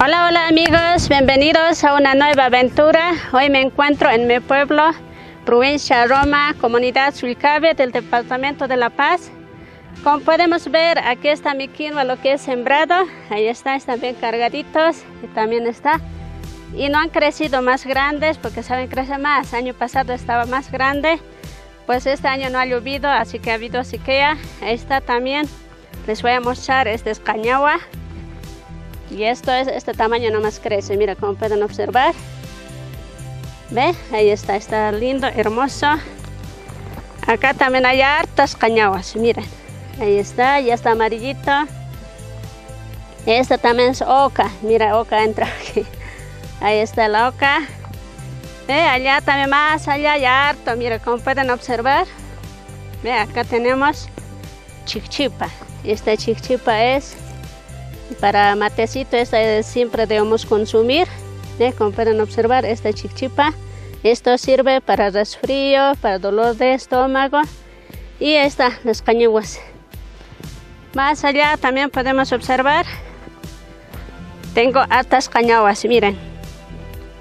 Hola, hola amigos, bienvenidos a una nueva aventura. Hoy me encuentro en mi pueblo, provincia Roma, comunidad Sulcabe del departamento de La Paz. Como podemos ver, aquí está mi quinoa, lo que es sembrado. Ahí está, están bien cargaditos y también está. Y no han crecido más grandes porque saben crecer más. Año pasado estaba más grande, pues este año no ha llovido, así que ha habido sequía. Ahí está también. Les voy a mostrar, este es cañagua. Y esto es, este tamaño no más crece, mira como pueden observar. ¿Ve? Ahí está, está lindo, hermoso. Acá también hay hartas cañaguas, miren. Ahí está, ya está amarillito. Esta también es oca, mira, oca entra aquí. Ahí está la oca. Ve, allá también más allá hay harto, mira, como pueden observar. Ve, acá tenemos chichipa. Esta chichipa es para matecito, esta siempre debemos consumir. ¿eh? Como pueden observar, esta chichipa. Esto sirve para resfrío, para dolor de estómago. Y esta, las cañugas. Más allá también podemos observar. Tengo hartas cañaguas, miren.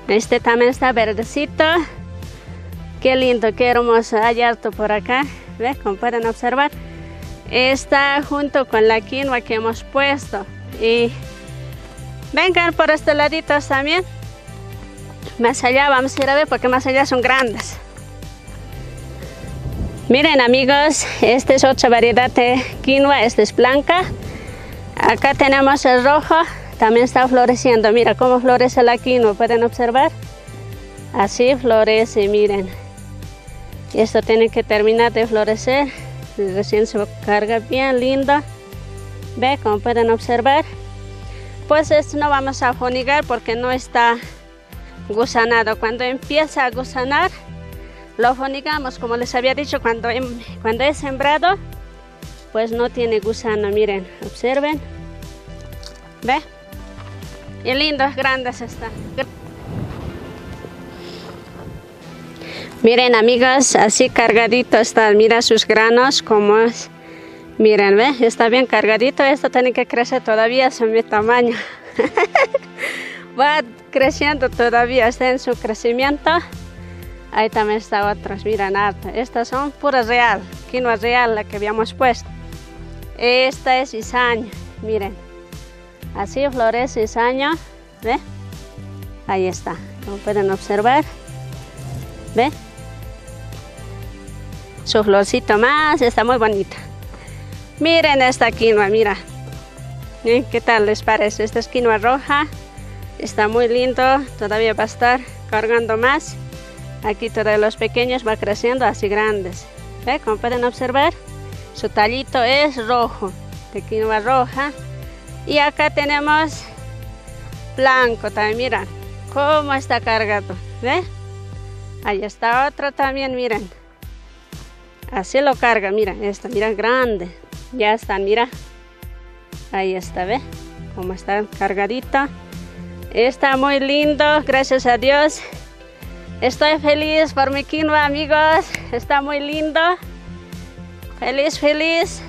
Este también está verdecito. Qué lindo, qué hermoso. Hay harto por acá. Como pueden observar. Está junto con la quinoa que hemos puesto y vengan por este ladito también. Más allá vamos a ir a ver porque más allá son grandes. Miren amigos esta es otra variedad de quinoa esta es blanca. Acá tenemos el rojo también está floreciendo. Mira cómo florece la quinoa pueden observar así florece miren. Esto tiene que terminar de florecer. Recién se carga bien lindo Ve, como pueden observar. Pues esto no vamos a funigar porque no está gusanado. Cuando empieza a gusanar, lo fonigamos, como les había dicho, cuando, cuando es sembrado, pues no tiene gusano. Miren, observen. ¿Ve? Y lindos, grandes están. Miren amigas, así cargadito están. Mira sus granos como es Miren, ¿ve? está bien cargadito. Esto tiene que crecer todavía a mi tamaño. Va creciendo todavía, está en su crecimiento. Ahí también está otros, miren, harta. Estas son puras real, quinoa real, la que habíamos puesto. Esta es isaña, miren. Así florece isaña, ¿ve? Ahí está, como pueden observar. ¿Ve? Su florcito más, está muy bonita. Miren esta quinoa, mira. ¿Qué tal les parece? Esta es quinoa roja. Está muy lindo. Todavía va a estar cargando más. Aquí todos los pequeños va creciendo así grandes. ¿Ve? Como pueden observar, su tallito es rojo, de quinoa roja. Y acá tenemos blanco también, miren cómo está cargado. ¿Ve? Ahí está otro también, miren. Así lo carga, mira, esta, mira, grande. Ya están, mira. Ahí está, ¿ve? Cómo está cargadita. Está muy lindo, gracias a Dios. Estoy feliz por mi quinoa, amigos. Está muy lindo. Feliz, feliz.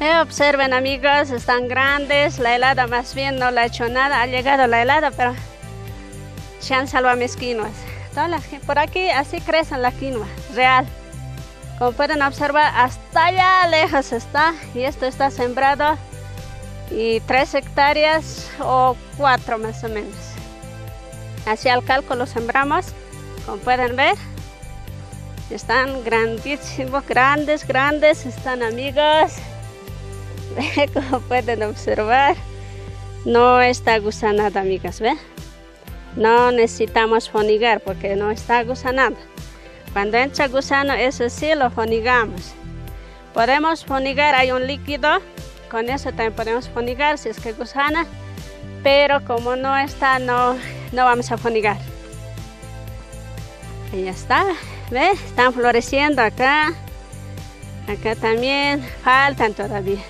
Eh, observen, amigos, están grandes. La helada más bien no la ha hecho nada. Ha llegado la helada, pero se han salvado mis quinoas. por aquí así crecen la quinoa, real. Como pueden observar, hasta allá lejos está. Y esto está sembrado. Y tres hectáreas o cuatro más o menos. Así al cálculo sembramos. Como pueden ver. Están grandísimos, grandes, grandes. Están amigos. Como pueden observar. No está gusanada, amigas. ¿Ve? No necesitamos fonigar porque no está gusanada. Cuando entra gusano, eso sí lo fonigamos. Podemos fonigar, hay un líquido, con eso también podemos fonigar si es que gusana, pero como no está, no, no vamos a fonigar. Ahí está, ¿ves? Están floreciendo acá, acá también, faltan todavía.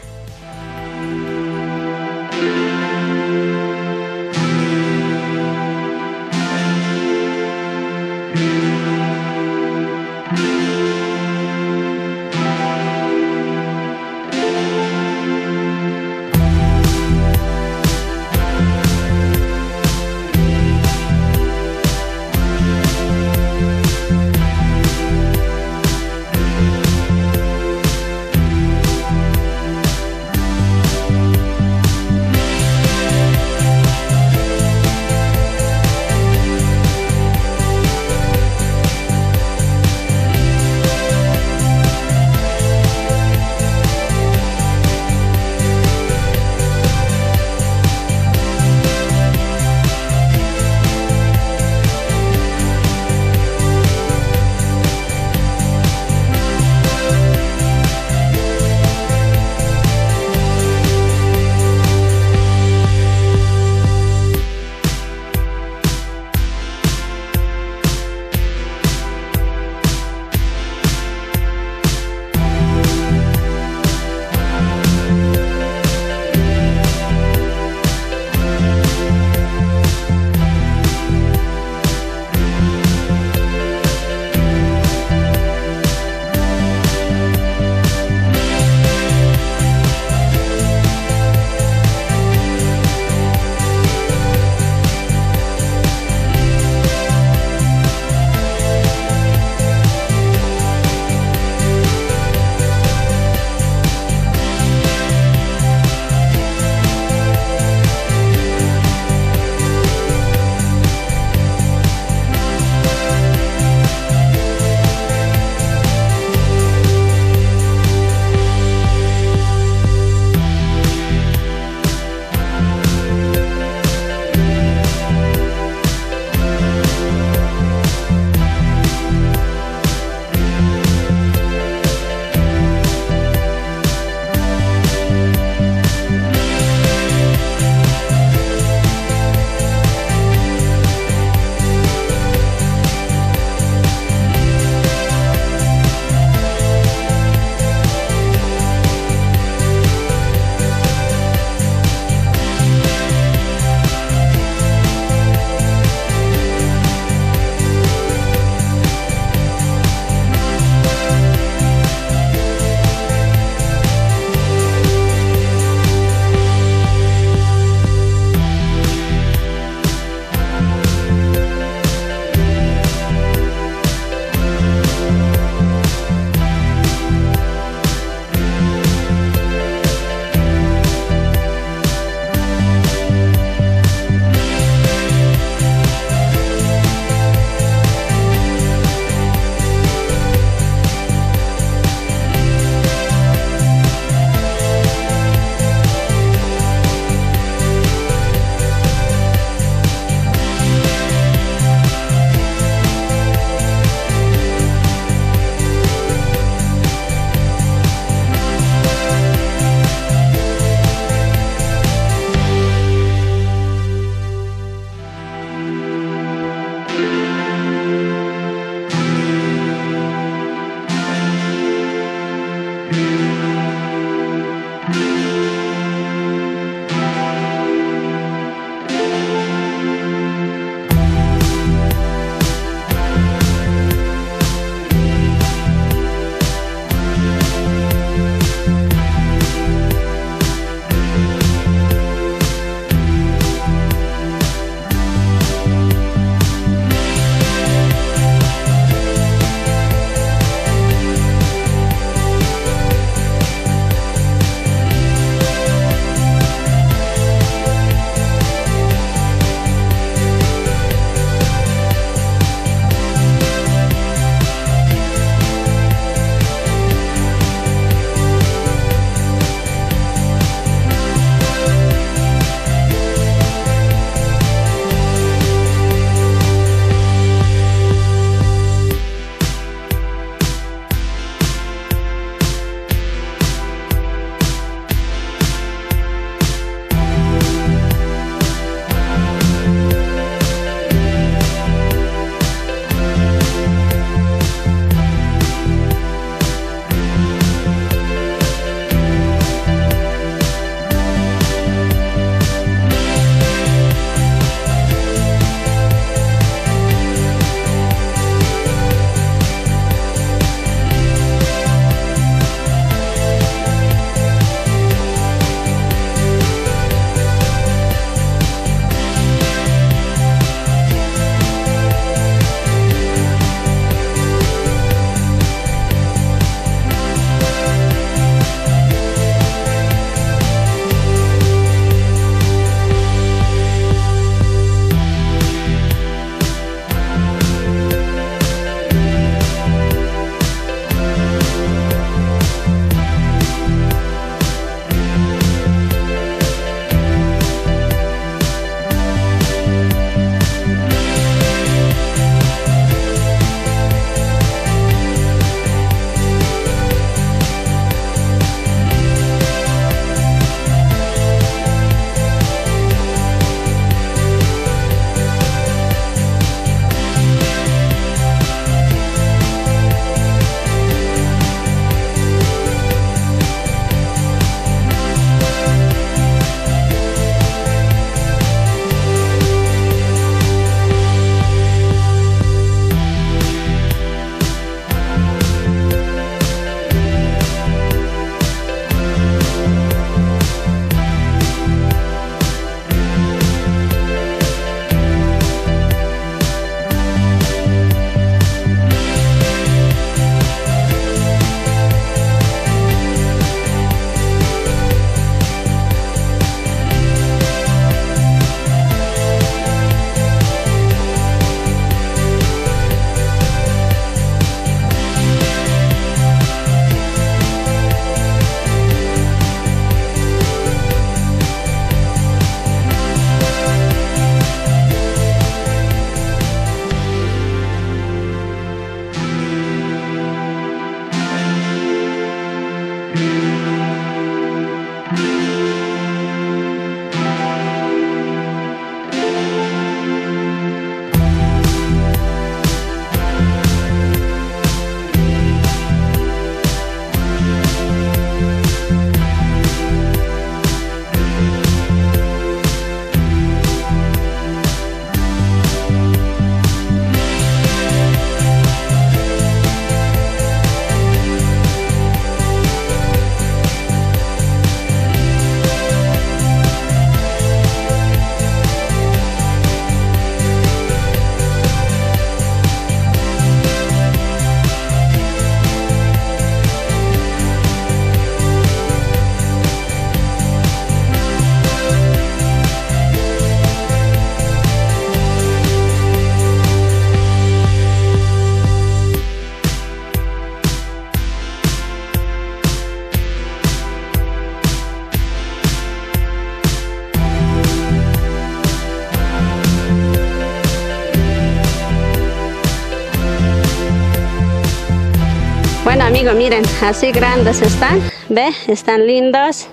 Miren, así grandes están, ¿ve? Están lindos.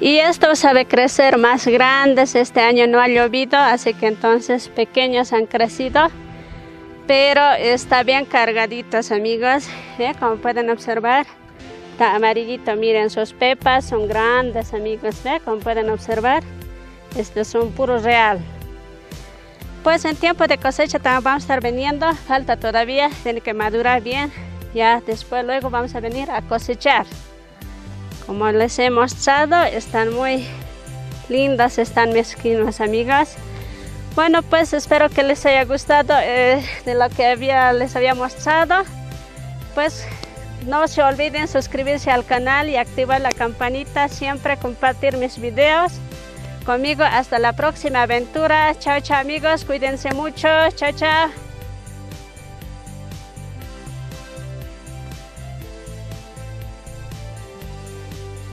Y esto sabe crecer más grandes, este año no ha llovido, así que entonces pequeños han crecido. Pero está bien cargaditos amigos, ¿ve? Como pueden observar. Está amarillito, miren sus pepas, son grandes amigos, ¿ve? Como pueden observar. Estos son puros real. Pues en tiempo de cosecha también vamos a estar vendiendo, falta todavía, tiene que madurar bien ya después luego vamos a venir a cosechar. Como les he mostrado están muy lindas están mis quinoas amigas. Bueno pues espero que les haya gustado eh, de lo que había, les había mostrado. Pues no se olviden suscribirse al canal y activar la campanita siempre compartir mis videos. Conmigo hasta la próxima aventura. Chao chao amigos cuídense mucho. Chao chao